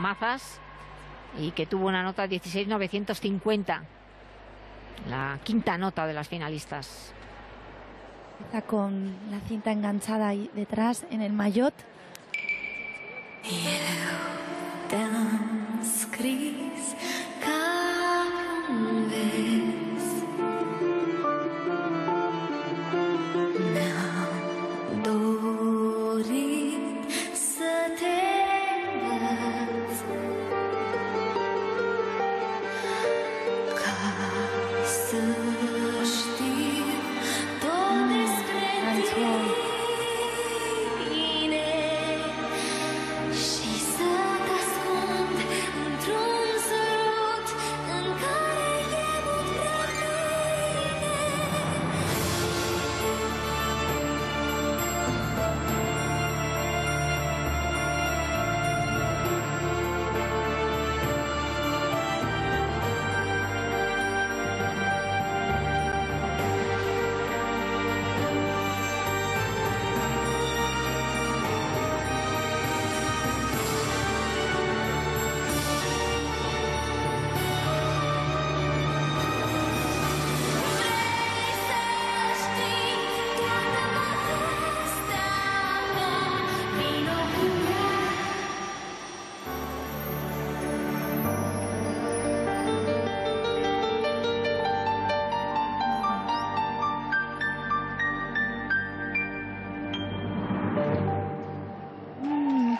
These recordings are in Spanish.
Mazas y que tuvo una nota 16.950, la quinta nota de las finalistas. Está con la cinta enganchada ahí detrás en el maillot. 的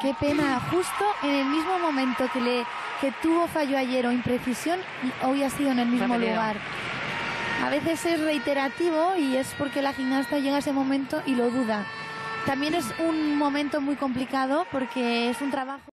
qué pena, justo en el mismo momento que le que tuvo fallo ayer o imprecisión, hoy ha sido en el mismo lugar. A veces es reiterativo y es porque la gimnasta llega a ese momento y lo duda. También es un momento muy complicado porque es un trabajo